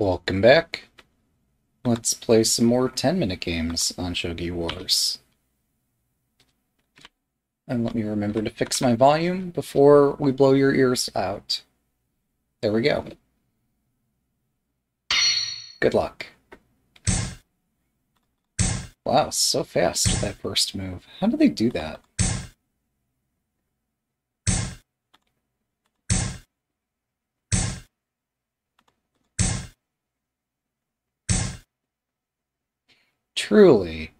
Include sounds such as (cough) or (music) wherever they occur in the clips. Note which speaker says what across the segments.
Speaker 1: Welcome back. Let's play some more 10 minute games on Shogi Wars. And let me remember to fix my volume before we blow your ears out. There we go. Good luck. Wow, so fast with that first move. How do they do that? Truly.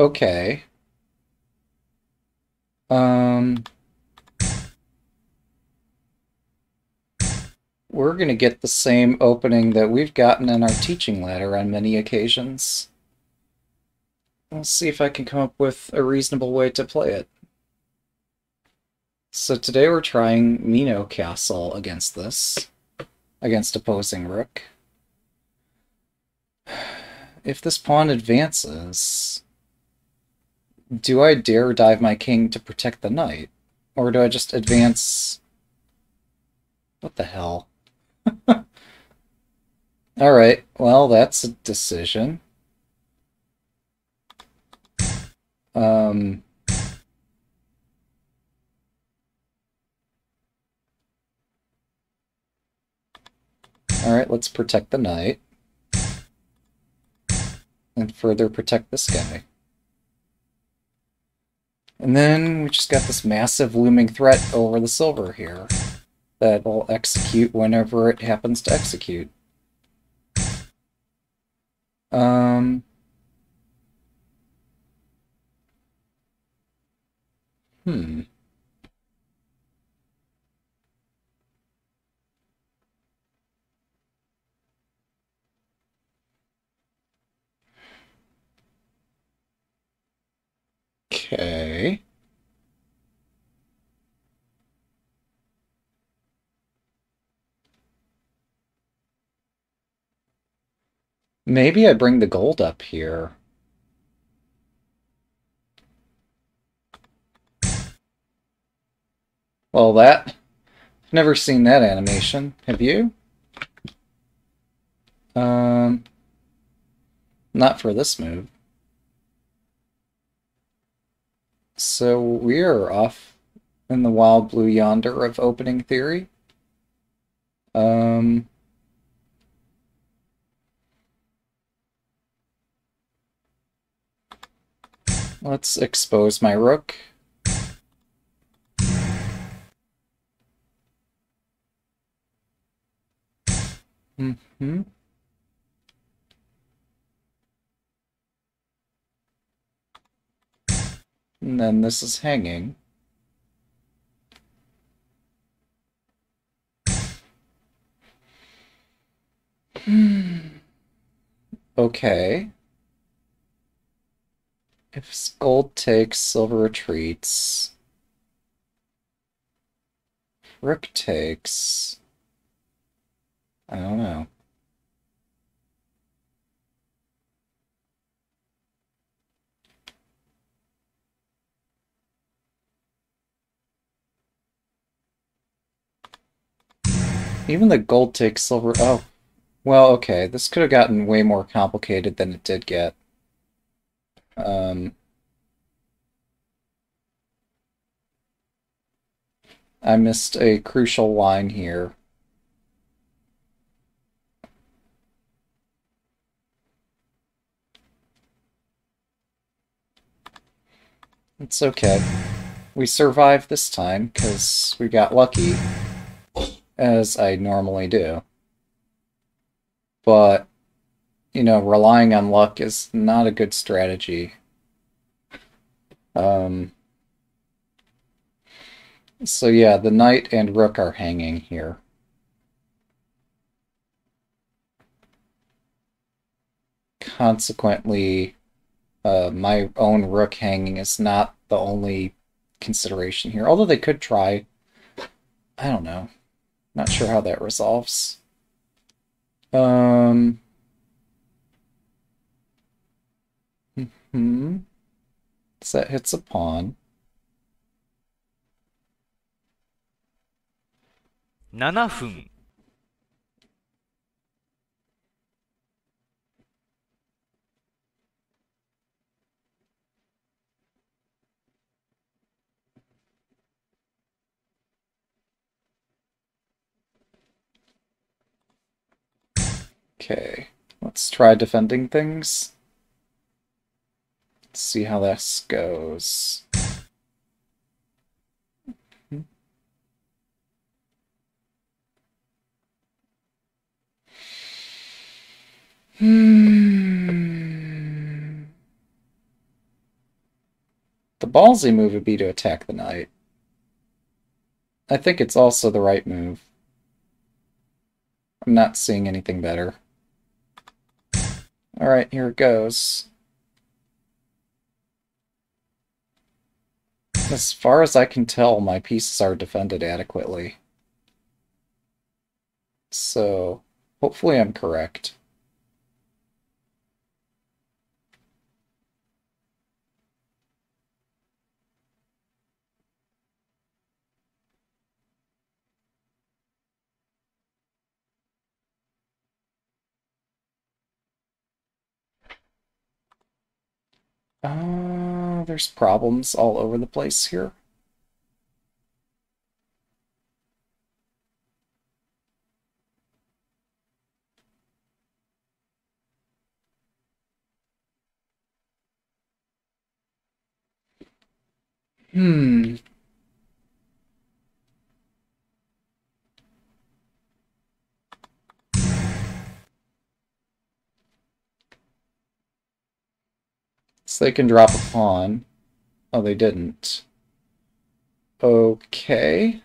Speaker 1: Okay. Um... We're going to get the same opening that we've gotten in our teaching ladder on many occasions. Let's see if I can come up with a reasonable way to play it. So today we're trying Mino Castle against this, against opposing rook. If this pawn advances, do I dare dive my king to protect the knight? Or do I just advance... What the hell? (laughs) Alright, well, that's a decision. Um... Alright, let's protect the knight. And further protect this guy. And then we just got this massive looming threat over the silver here that will execute whenever it happens to execute. Um, hmm. Okay. Maybe I bring the gold up here. Well, that... I've never seen that animation. Have you? Um... Not for this move. So we are off in the wild blue yonder of opening theory. Um... Let's expose my rook. Mm-hmm. And then this is hanging. (sighs) okay. If gold takes, silver retreats. Rook takes. I don't know. Even the gold takes silver... Oh. Well, okay. This could have gotten way more complicated than it did get. Um, I missed a crucial line here. It's okay. We survived this time, because we got lucky, as I normally do. But you know, relying on luck is not a good strategy. Um, so yeah, the knight and rook are hanging here. Consequently, uh, my own rook hanging is not the only consideration here. Although they could try. I don't know. Not sure how that resolves. Um... Hmm. So that hits a pawn.
Speaker 2: Nine 分
Speaker 1: Okay, let's try defending things. Let's see how this goes. Hmm. The ballsy move would be to attack the knight. I think it's also the right move. I'm not seeing anything better. Alright, here it goes. As far as I can tell, my pieces are defended adequately. So, hopefully I'm correct. Uh, there's problems all over the place here. Hmm. So they can drop a pawn. Oh, they didn't. Okay.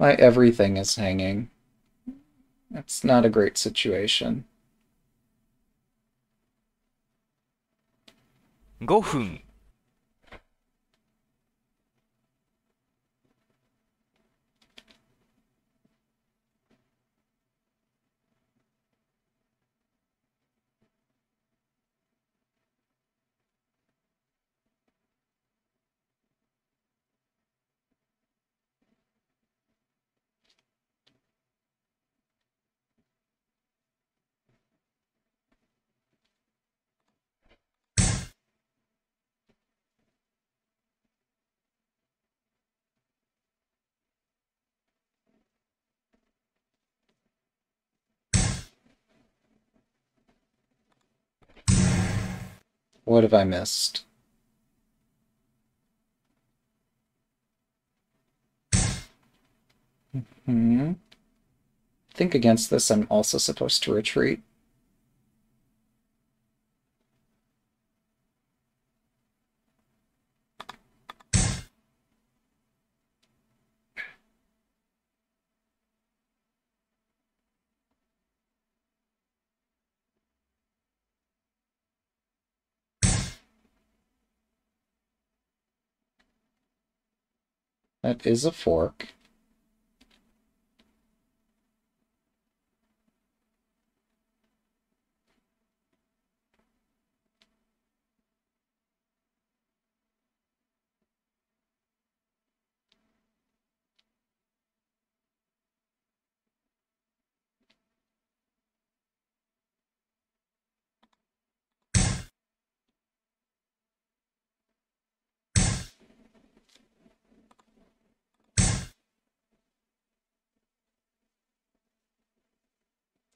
Speaker 1: My everything is hanging. That's not a great situation.
Speaker 2: 5分
Speaker 1: What have I missed? Hmm. I think against this I'm also supposed to retreat. That is a fork.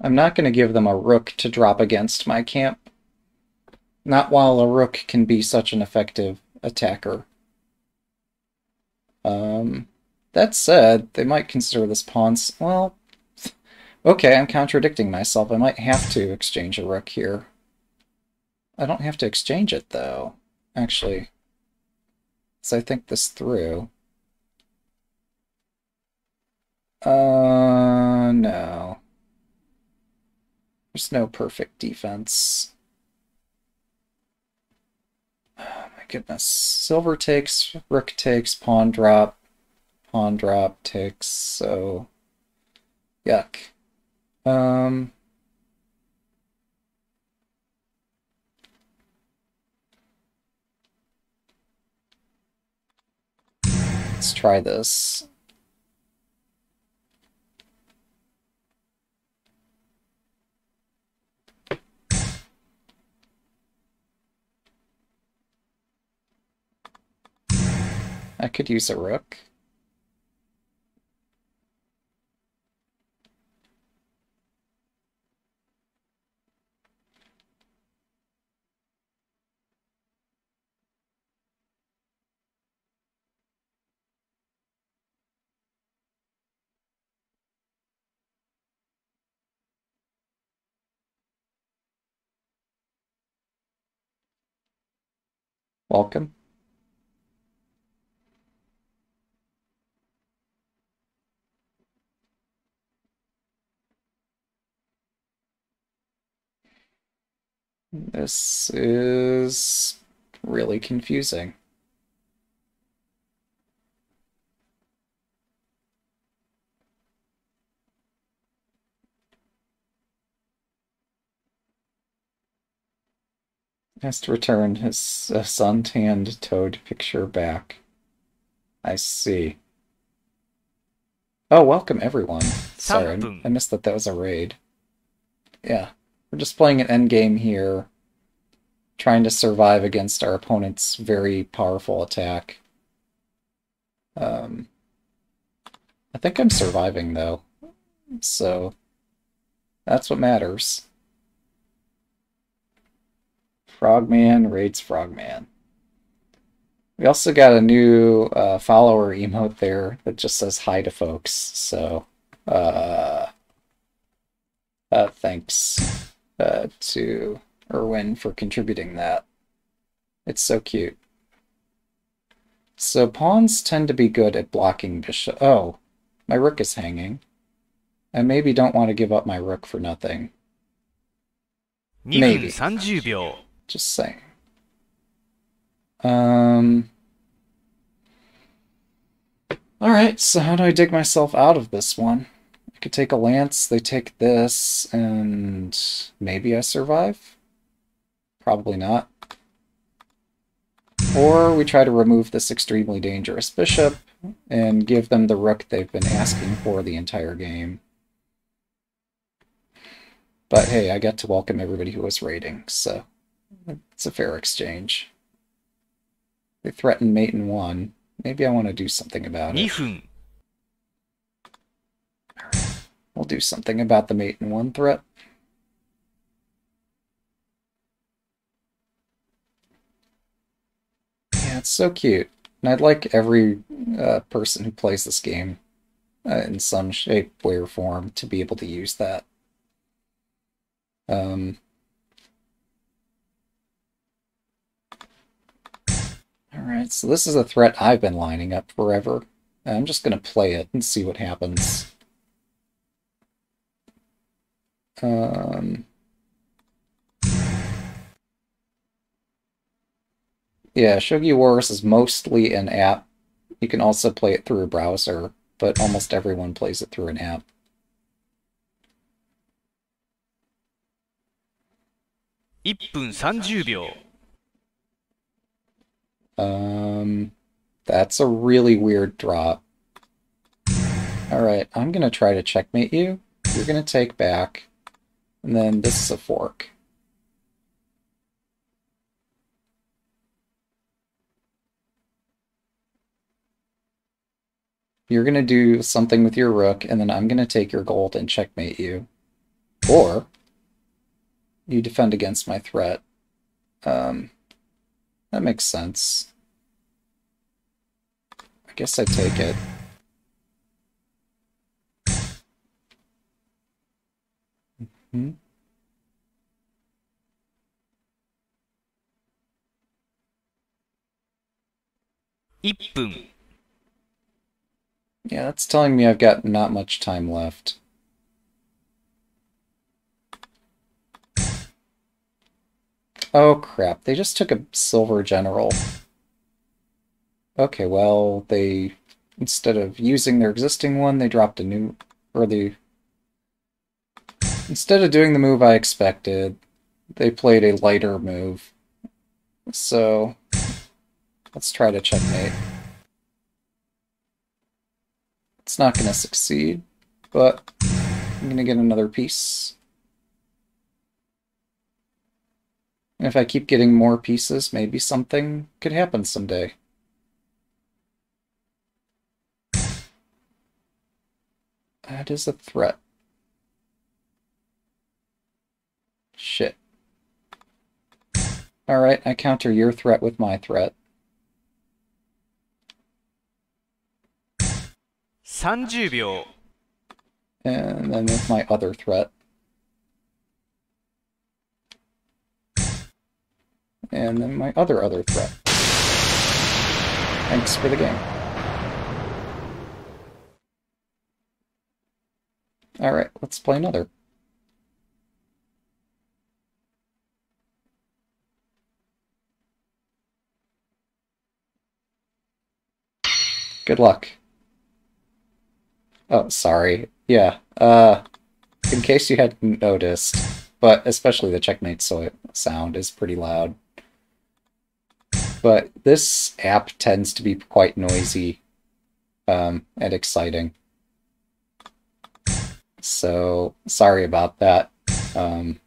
Speaker 1: I'm not going to give them a rook to drop against my camp. Not while a rook can be such an effective attacker. Um, that said, they might consider this pawn's... Well, okay, I'm contradicting myself. I might have to exchange a rook here. I don't have to exchange it, though, actually. So I think this through. Uh, no. There's no perfect defense. Oh my goodness. Silver takes, rook takes, pawn drop, pawn drop takes, so... Yuck. Um... Let's try this. I could use a rook. Welcome. This is really confusing. Has to return his uh, sun-tanned toad picture back. I see. Oh, welcome everyone. (laughs) Sorry, I missed that that was a raid. Yeah. We're just playing an endgame here, trying to survive against our opponent's very powerful attack. Um, I think I'm surviving, though, so that's what matters. Frogman raids Frogman. We also got a new uh, follower emote there that just says hi to folks, so uh, uh, thanks uh, to Erwin for contributing that. It's so cute. So pawns tend to be good at blocking bishop. Oh, my rook is hanging. I maybe don't want to give up my rook for nothing. Maybe. Just saying. Um. Alright, so how do I dig myself out of this one? I could take a lance, they take this, and maybe I survive? Probably not. Or we try to remove this extremely dangerous bishop and give them the rook they've been asking for the entire game. But hey, I got to welcome everybody who was raiding, so it's a fair exchange. They threatened mate in one. Maybe I want to do something about it. We'll do something about the mate in one threat. Yeah, it's so cute. And I'd like every uh, person who plays this game uh, in some shape, way, or form to be able to use that. Um, Alright, so this is a threat I've been lining up forever. I'm just going to play it and see what happens. Um, yeah, Shogi Wars is mostly an app. You can also play it through a browser, but almost everyone plays it through an app. Um, that's a really weird drop. Alright, I'm gonna try to checkmate you. You're gonna take back. And then this is a fork. You're going to do something with your rook, and then I'm going to take your gold and checkmate you. Or, you defend against my threat. Um, that makes sense. I guess I take it. Hmm? Yeah, that's telling me I've got not much time left. Oh crap, they just took a silver general. Okay, well, they, instead of using their existing one, they dropped a new, or they Instead of doing the move I expected, they played a lighter move. So, let's try to checkmate. It's not going to succeed, but I'm going to get another piece. And if I keep getting more pieces, maybe something could happen someday. That is a threat. Shit. Alright, I counter your threat with my threat.
Speaker 2: 30秒
Speaker 1: And then with my other threat. And then my other other threat. Thanks for the game. Alright, let's play another. Good luck. Oh, sorry. Yeah, uh, in case you hadn't noticed, but especially the checkmate so sound is pretty loud. But this app tends to be quite noisy um, and exciting. So, sorry about that. Um,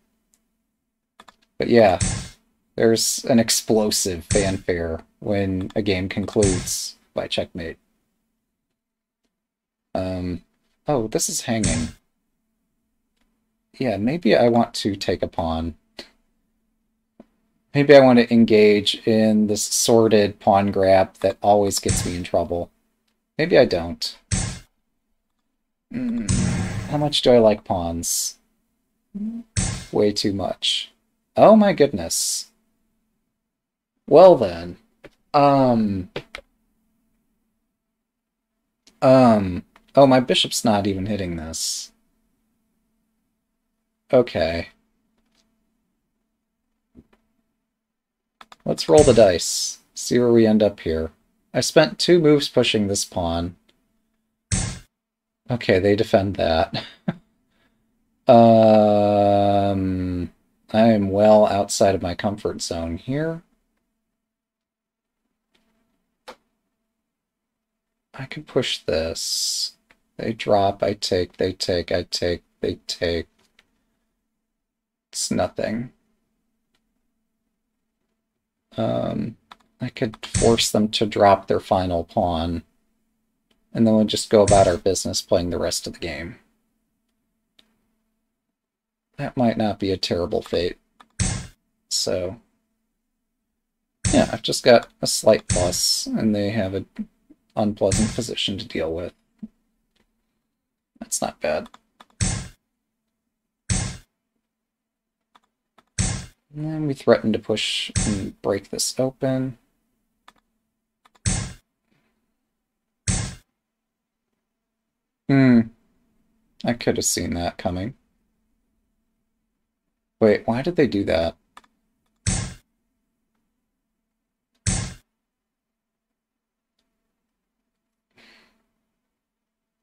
Speaker 1: but yeah, there's an explosive fanfare when a game concludes by checkmate. Um, oh, this is hanging. Yeah, maybe I want to take a pawn. Maybe I want to engage in this sordid pawn grab that always gets me in trouble. Maybe I don't. Mm, how much do I like pawns? Way too much. Oh my goodness. Well then. Um... Um... Oh, my bishop's not even hitting this. Okay. Let's roll the dice. See where we end up here. I spent two moves pushing this pawn. Okay, they defend that. (laughs) um, I am well outside of my comfort zone here. I can push this. They drop, I take, they take, I take, they take. It's nothing. Um, I could force them to drop their final pawn. And then we'll just go about our business playing the rest of the game. That might not be a terrible fate. So, yeah, I've just got a slight plus, and they have an unpleasant position to deal with. That's not bad. And then we threaten to push and break this open. Hmm. I could have seen that coming. Wait, why did they do that?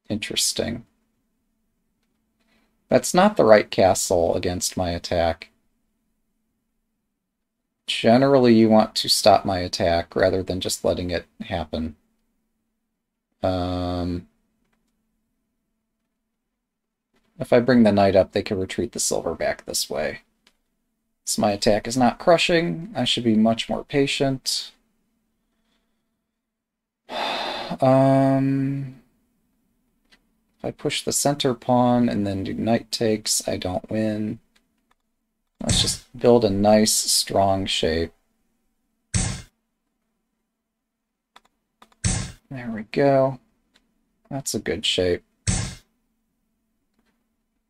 Speaker 1: Interesting. That's not the right castle against my attack. Generally, you want to stop my attack rather than just letting it happen. Um, if I bring the knight up, they can retreat the silver back this way. So my attack is not crushing. I should be much more patient. (sighs) Um, if I push the center pawn and then do knight takes, I don't win. Let's just build a nice, strong shape. There we go. That's a good shape.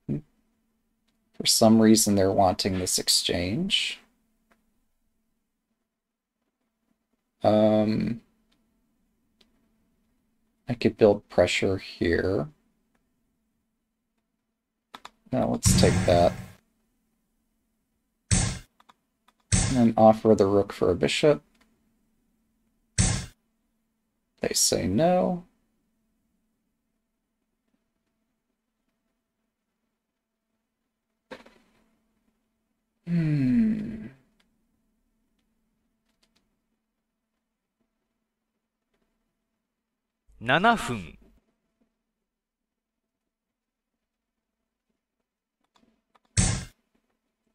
Speaker 1: For some reason, they're wanting this exchange. Um, I could build pressure here. Now let's take that. And then offer the rook for a bishop. They say no. Hmm.
Speaker 2: Nine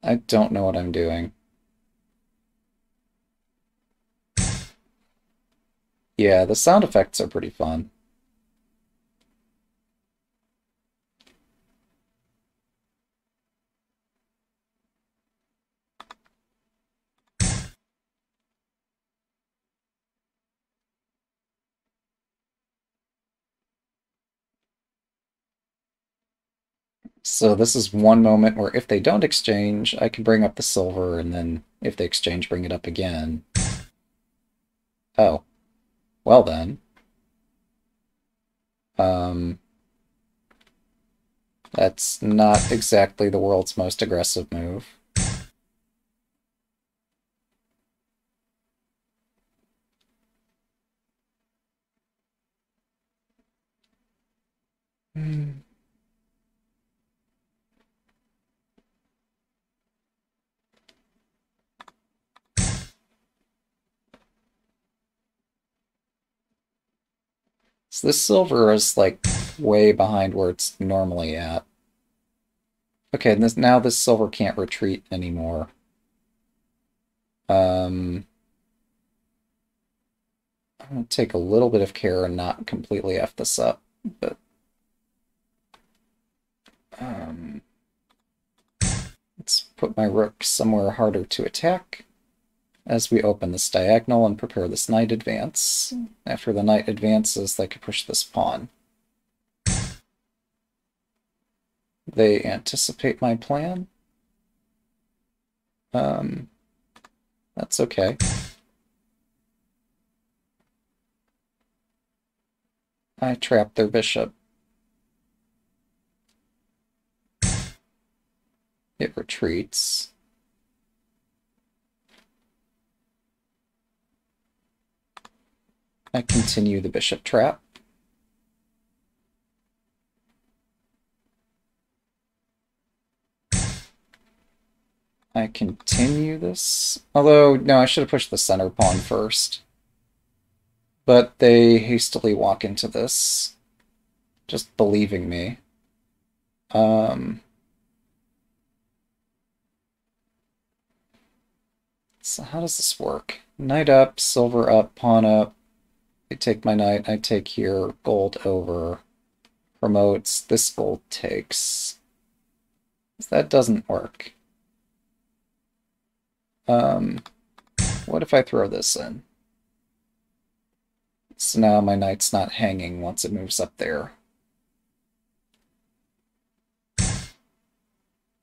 Speaker 1: I don't know what I'm doing. Yeah, the sound effects are pretty fun. So this is one moment where if they don't exchange, I can bring up the silver, and then if they exchange, bring it up again. Oh. Well then. Um, that's not exactly the world's most aggressive move. Hmm. So this silver is like way behind where it's normally at. Okay, and this, now this silver can't retreat anymore. Um, I'm going to take a little bit of care and not completely F this up, but... Um, let's put my rook somewhere harder to attack as we open this diagonal and prepare this knight advance. After the knight advances, they can push this pawn. They anticipate my plan. Um, that's okay. I trap their bishop. It retreats. I continue the bishop trap. I continue this. Although, no, I should have pushed the center pawn first. But they hastily walk into this, just believing me. Um, so how does this work? Knight up, silver up, pawn up. I take my knight, I take here, gold over, promotes, this gold takes. That doesn't work. Um, what if I throw this in? So now my knight's not hanging once it moves up there.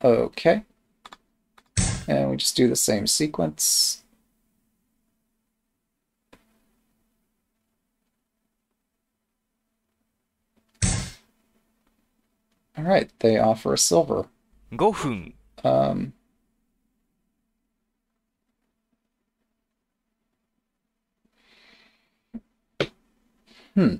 Speaker 1: Okay. And we just do the same sequence. All right, they offer a silver.
Speaker 2: 5分
Speaker 1: Um, hmm.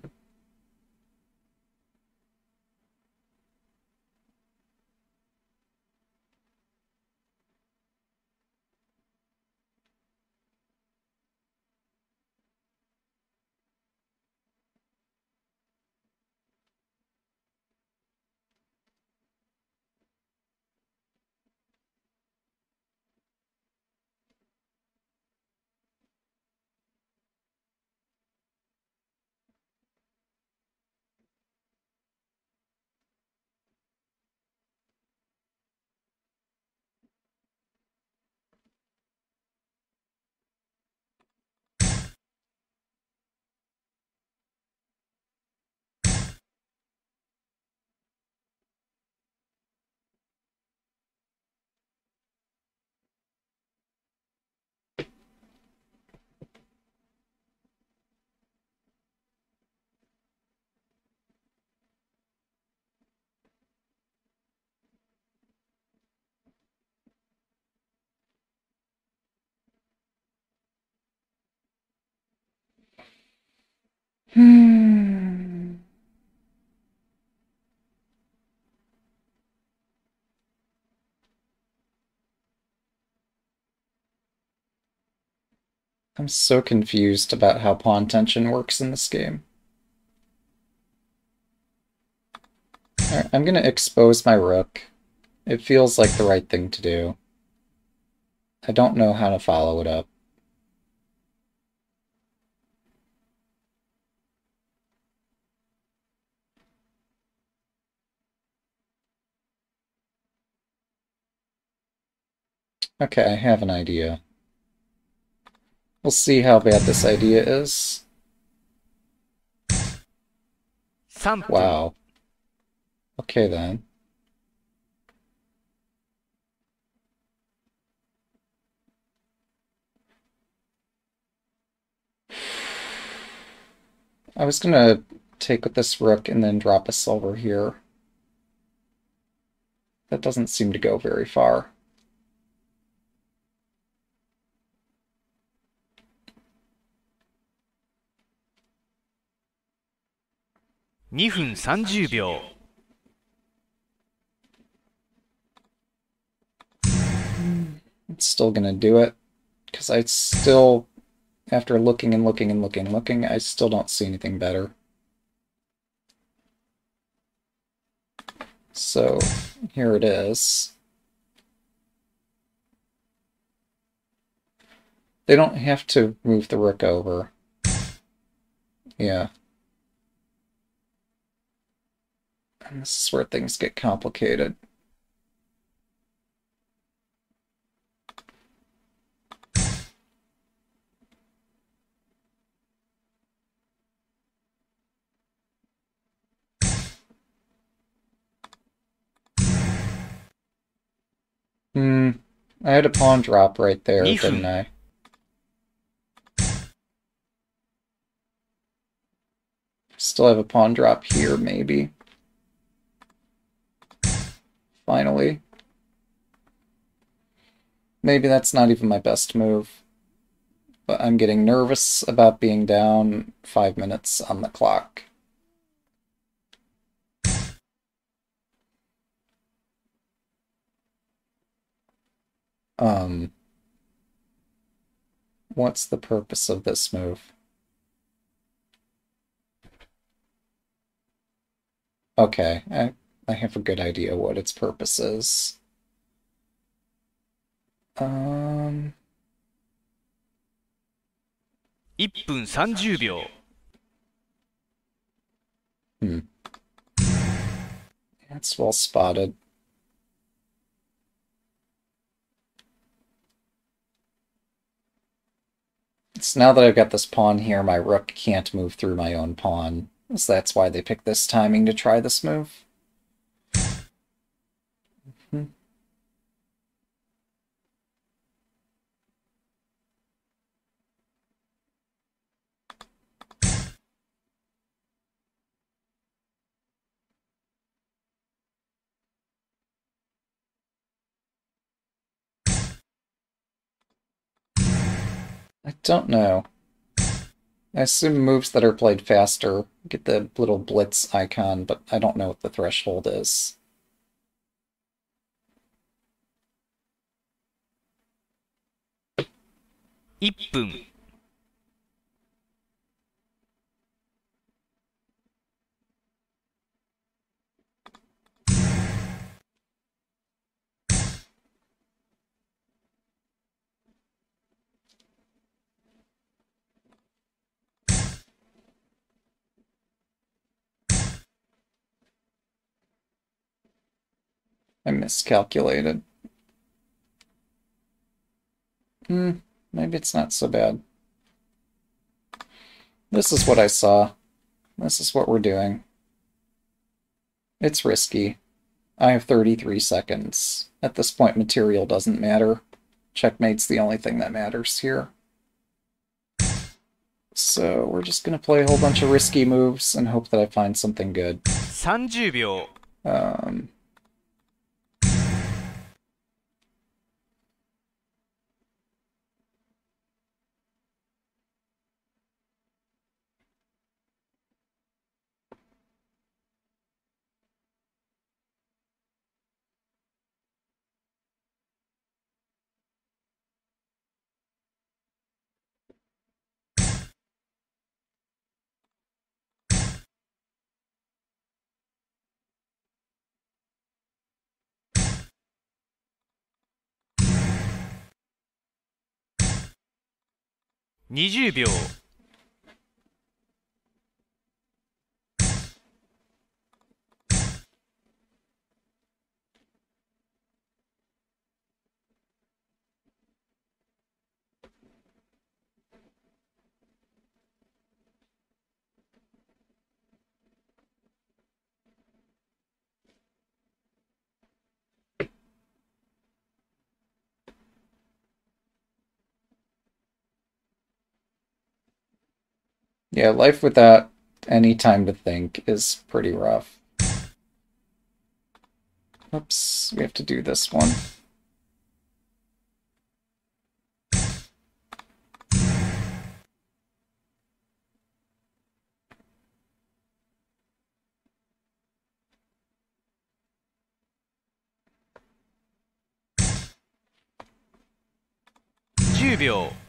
Speaker 1: Hmm. I'm so confused about how pawn tension works in this game. Alright, I'm gonna expose my rook. It feels like the right thing to do. I don't know how to follow it up. Okay, I have an idea. We'll see how bad this idea is.
Speaker 2: Something.
Speaker 1: Wow. Okay then. I was gonna take with this rook and then drop a silver here. That doesn't seem to go very far.
Speaker 2: far.2 分30秒
Speaker 1: It's still gonna do it. Because I still, after looking and looking and looking and looking, I still don't see anything better. So, here it is. They don't have to move the rook over. Yeah. And this is where things get complicated. Hmm. I had a pawn drop right there, didn't I? Still have a pawn drop here, maybe. Finally. Maybe that's not even my best move. But I'm getting nervous about being down five minutes on the clock. Um, what's the purpose of this move? Okay, I, I have a good idea what its purpose is. Um,
Speaker 2: 1分30秒
Speaker 1: that's well spotted. It's now that I've got this pawn here, my rook can't move through my own pawn. So that's why they picked this timing to try this move. I don't know. I assume moves that are played faster get the little blitz icon, but I don't know what the threshold is.
Speaker 2: 1分
Speaker 1: I miscalculated. Hmm, maybe it's not so bad. This is what I saw. This is what we're doing. It's risky. I have 33 seconds. At this point, material doesn't matter. Checkmate's the only thing that matters here. So we're just going to play a whole bunch of risky moves and hope that I find something good.
Speaker 2: 30秒 Um,20 秒
Speaker 1: yeah, life without any time to think is pretty rough. Oops, we have to do this
Speaker 2: one.10 秒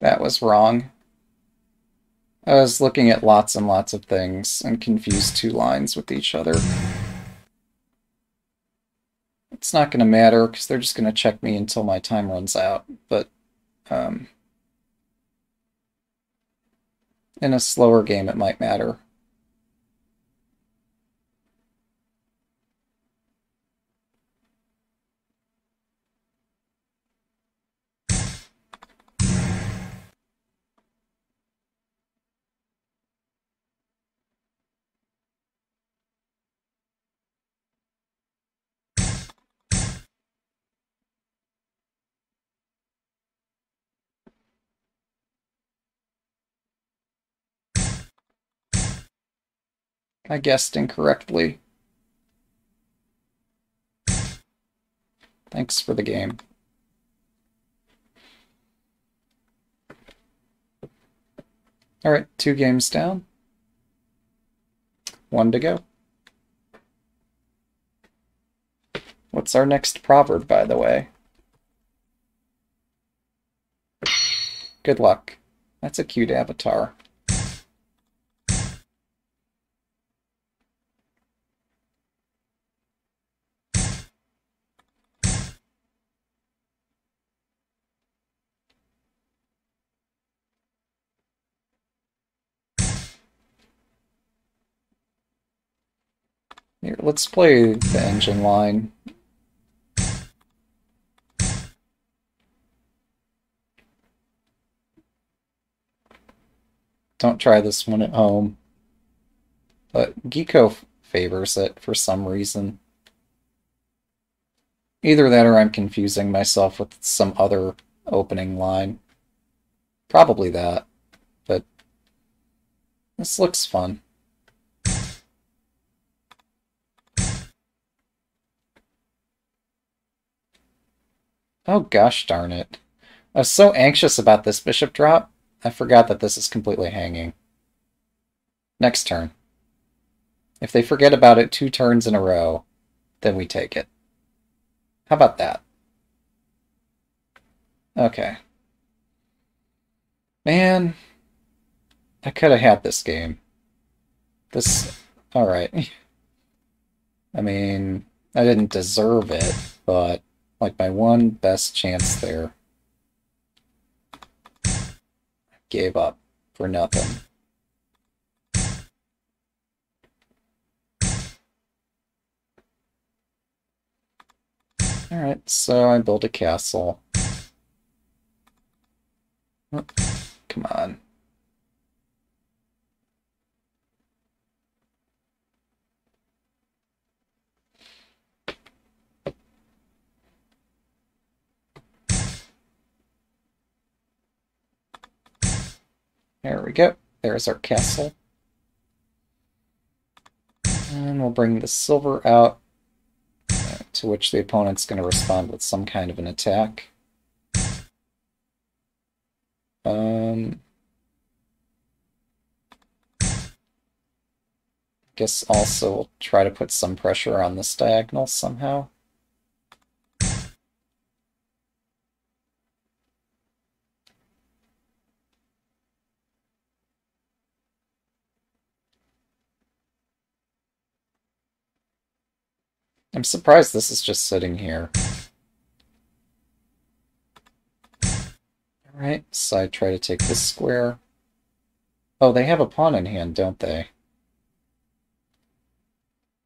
Speaker 1: That was wrong. I was looking at lots and lots of things and confused two lines with each other. It's not going to matter because they're just going to check me until my time runs out, but um, in a slower game it might matter. I guessed incorrectly. Thanks for the game. Alright, two games down. One to go. What's our next proverb, by the way? Good luck. That's a cute avatar. Here, let's play the engine line. Don't try this one at home. But Gikou favors it for some reason. Either that or I'm confusing myself with some other opening line. Probably that. But this looks fun. Oh gosh darn it. I was so anxious about this bishop drop, I forgot that this is completely hanging. Next turn. If they forget about it two turns in a row, then we take it. How about that? Okay. Man, I could have had this game. This, alright. (laughs) I mean, I didn't deserve it, but like my one best chance there. Gave up for nothing. Alright, so I built a castle. Oh, come on. There we go. There's our castle. And we'll bring the silver out, uh, to which the opponent's going to respond with some kind of an attack. Um, guess also we'll try to put some pressure on this diagonal somehow. I'm surprised this is just sitting here. Alright, so I try to take this square. Oh, they have a pawn in hand, don't they?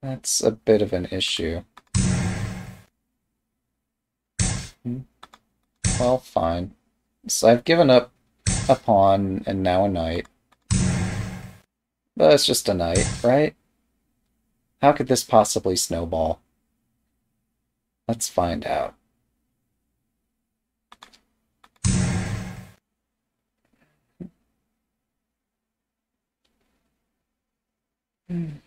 Speaker 1: That's a bit of an issue. Hmm. well, fine. So I've given up a pawn and now a knight. But it's just a knight, right? How could this possibly snowball? Let's find out. Hmm.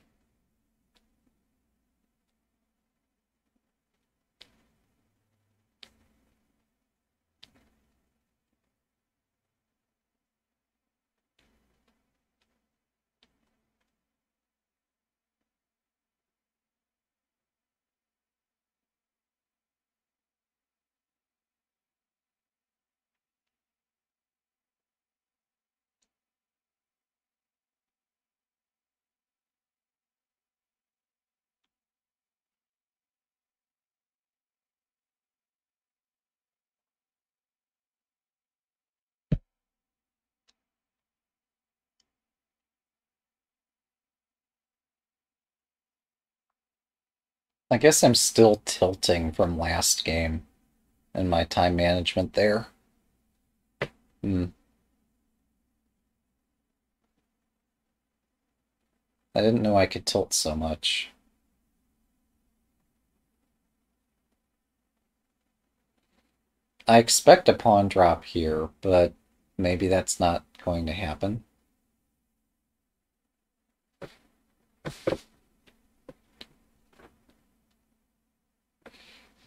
Speaker 1: I guess I'm still tilting from last game and my time management there. Hmm. I didn't know I could tilt so much. I expect a pawn drop here, but maybe that's not going to happen.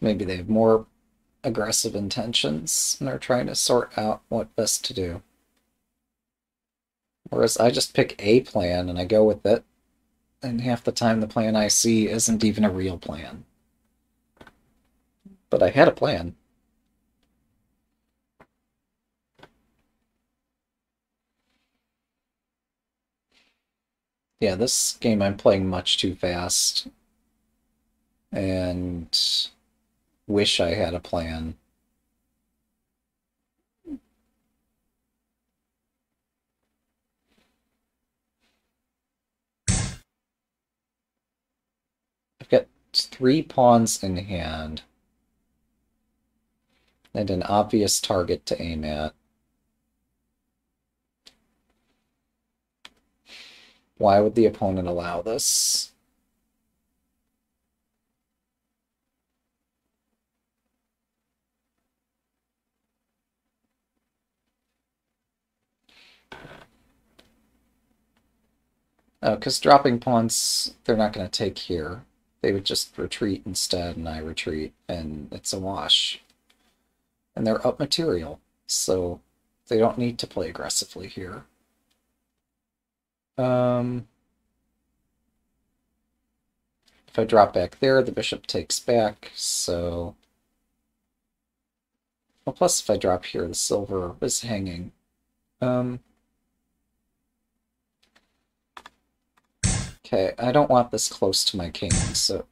Speaker 1: Maybe they have more aggressive intentions and are trying to sort out what best to do. Whereas I just pick a plan and I go with it, and half the time the plan I see isn't even a real plan. But I had a plan. Yeah, this game I'm playing much too fast. And wish I had a plan. I've got three pawns in hand. And an obvious target to aim at. Why would the opponent allow this? Oh, because dropping pawns, they're not going to take here. They would just retreat instead, and I retreat, and it's a wash. And they're up material, so they don't need to play aggressively here. Um, if I drop back there, the bishop takes back, so... Well, plus if I drop here, the silver is hanging. Um, Okay, I don't want this close to my king, so...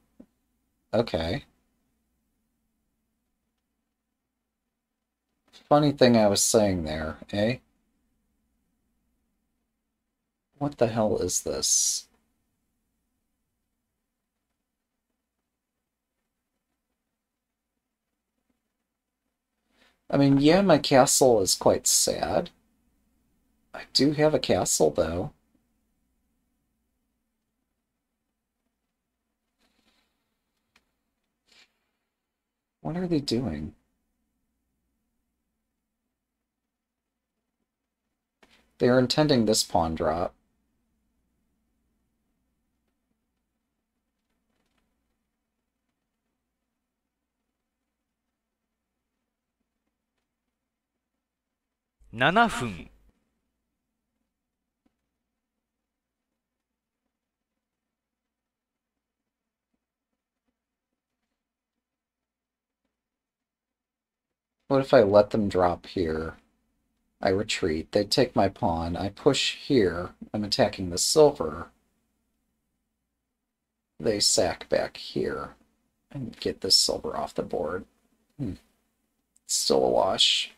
Speaker 1: Okay. Funny thing I was saying there, eh? What the hell is this? I mean, yeah, my castle is quite sad. I do have a castle, though. What are they doing? They are intending this pawn drop.
Speaker 2: Nine
Speaker 1: What if I let them drop here? I retreat. They take my pawn. I push here. I'm attacking the silver. They sack back here and get this silver off the board. Hmm. Still a wash.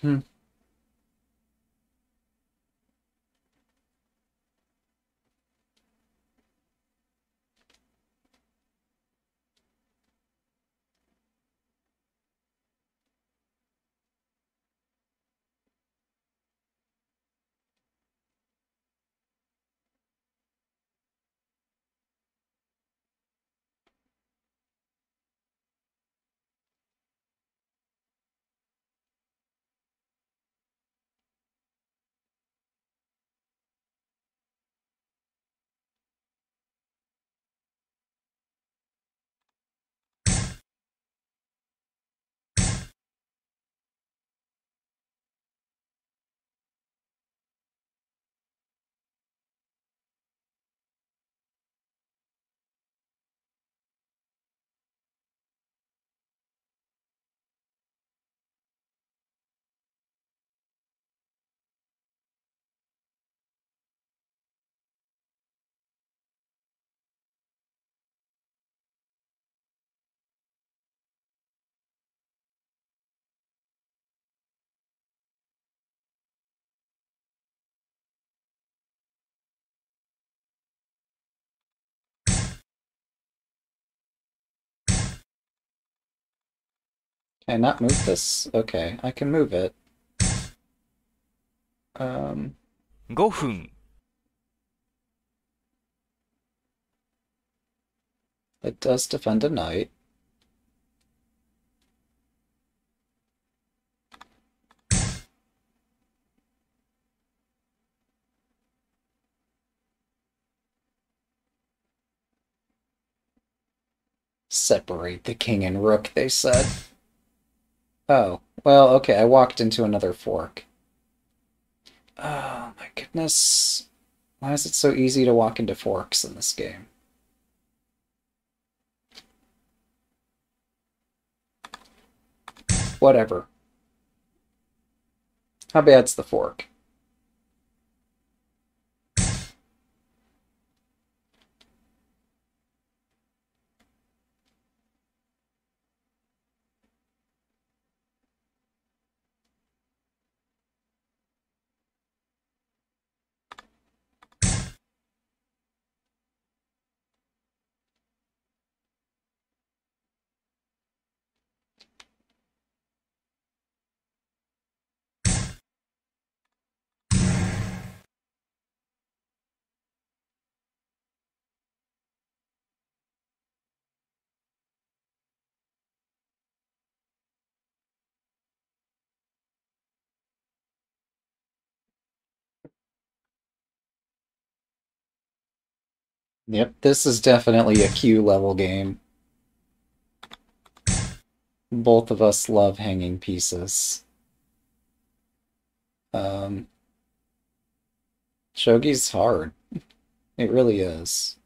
Speaker 1: Hmm. Can I not move this? Okay, I can move it. Um,
Speaker 2: 5分
Speaker 1: it does defend a knight. Separate the king and rook, they said. Oh, well, okay, I walked into another fork. Oh my goodness. Why is it so easy to walk into forks in this game? Whatever. How bad's the fork? Yep, this is definitely a kyu level game. Both of us love hanging pieces. Um, Shogi's hard. It really is.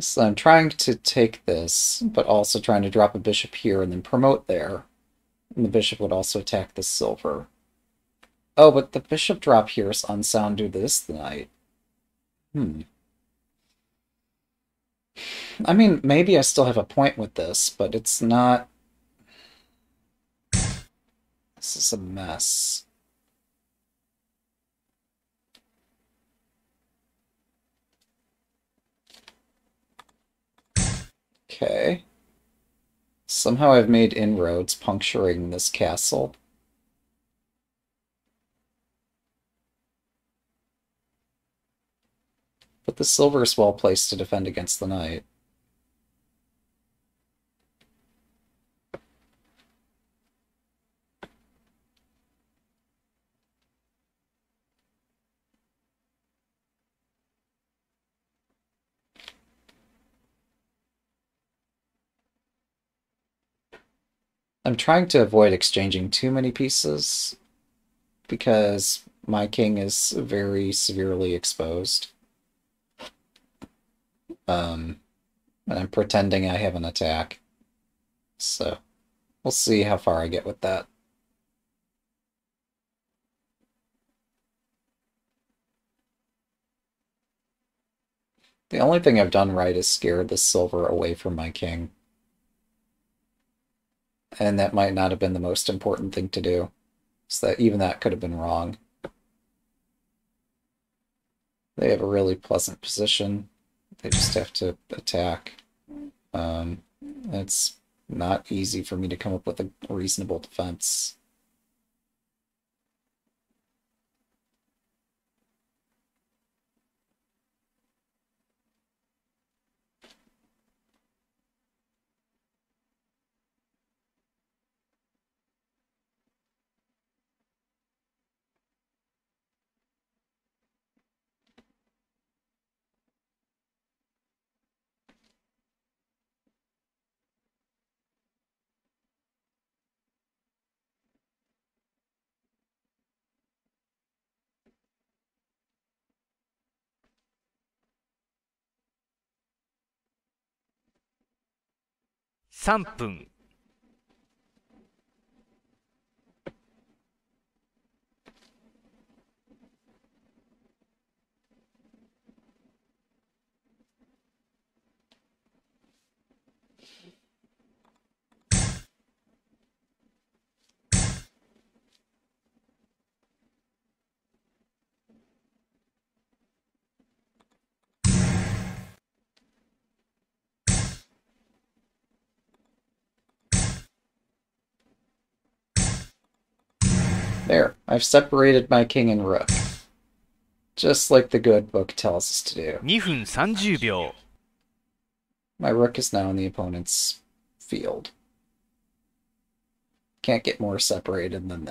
Speaker 1: So I'm trying to take this, but also trying to drop a bishop here and then promote there. And the bishop would also attack the silver. Oh, but the bishop drop here is unsound due to this knight. Hmm. I mean, maybe I still have a point with this, but it's not... This is a mess. Okay. Somehow I've made inroads puncturing this castle. But the silver is well placed to defend against the knight. I'm trying to avoid exchanging too many pieces because my king is very severely exposed. Um, and I'm pretending I have an attack. So, we'll see how far I get with that. The only thing I've done right is scared the silver away from my king and that might not have been the most important thing to do. So that even that could have been wrong. They have a really pleasant position. They just have to attack. Um, it's not easy for me to come up with a reasonable
Speaker 2: defense.3 分
Speaker 1: There, I've separated my king and rook. Just like the good book tells us to do.
Speaker 2: 2分30秒
Speaker 1: My rook is now in the opponent's field. Can't get more separated than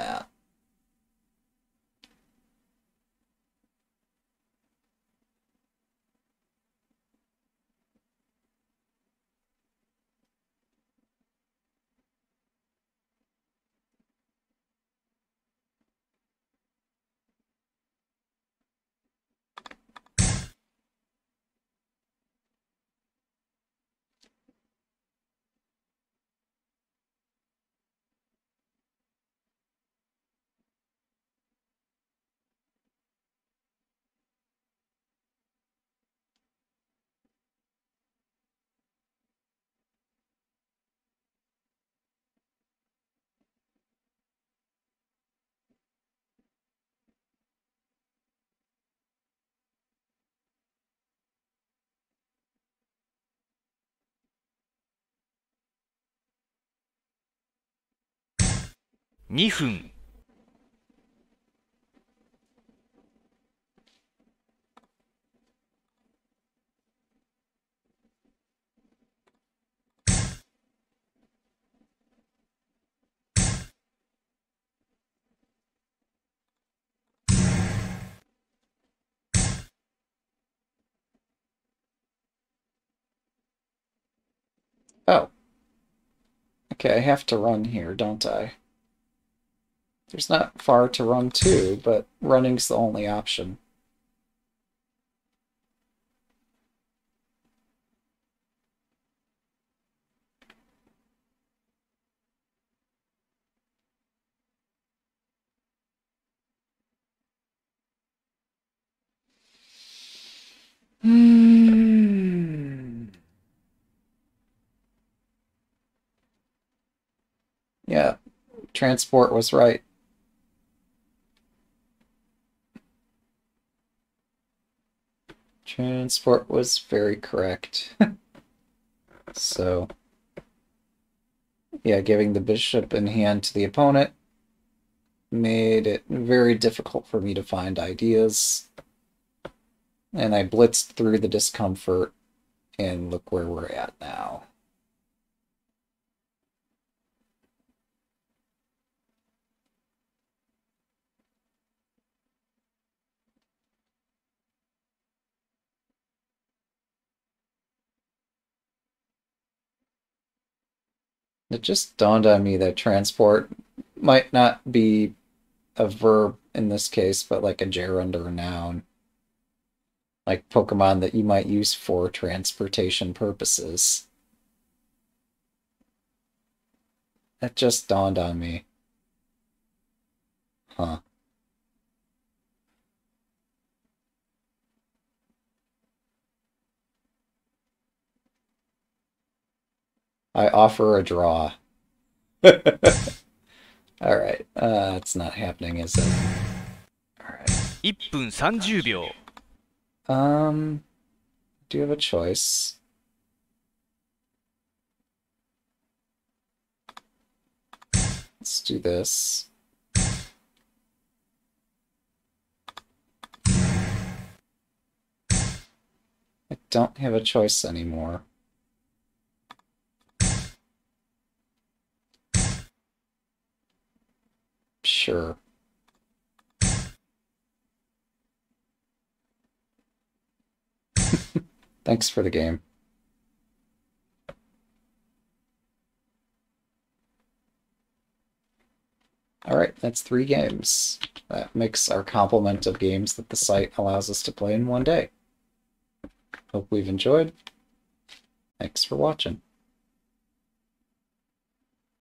Speaker 2: that.2 分
Speaker 1: Oh. Okay, I have to run here, don't I? There's not far to run to, but running's the only option. Hmm. Yeah, transport was right. Transport was very correct. (laughs) so, yeah, giving the bishop in hand to the opponent made it very difficult for me to find ideas. And I blitzed through the discomfort, and look where we're at now. It just dawned on me that transport might not be a verb in this case, but like a gerund or a noun. Like Pokemon that you might use for transportation purposes. That just dawned on me. Huh. I offer a draw. (laughs) Alright, uh, it's not happening, is it? Alright.
Speaker 2: 1分30秒
Speaker 1: Um, do you have a choice? Let's do this. I don't have a choice anymore. Sure. (laughs) Thanks for the game. Alright, that's three games. That makes our complement of games that the site allows us to play in one day. Hope we've enjoyed. Thanks for watching.